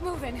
Keep moving.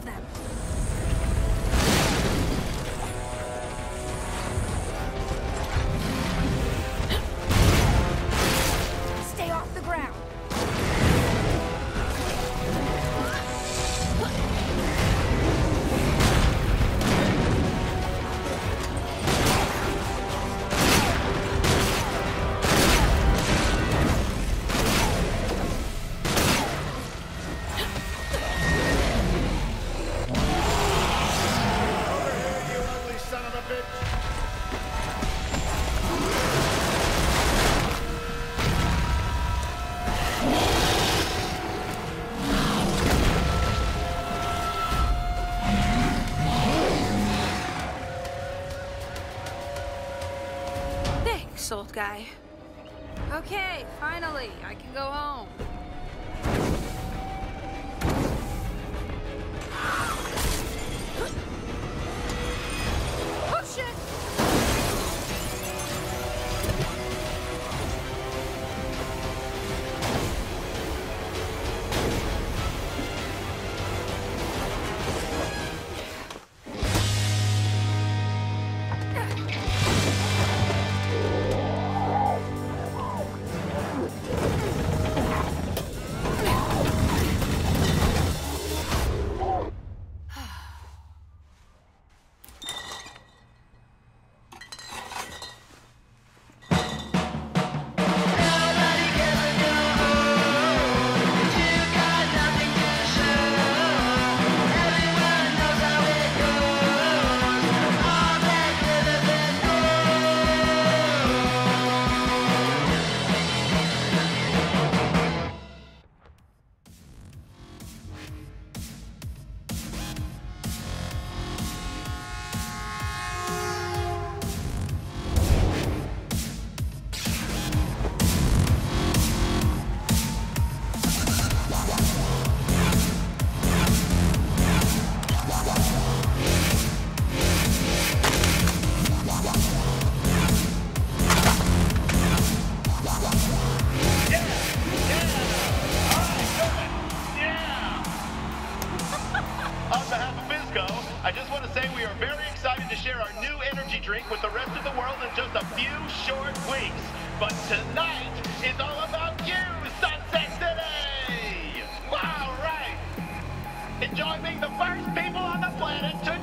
of them. old guy. Okay, finally, I can go home. First people on the planet to!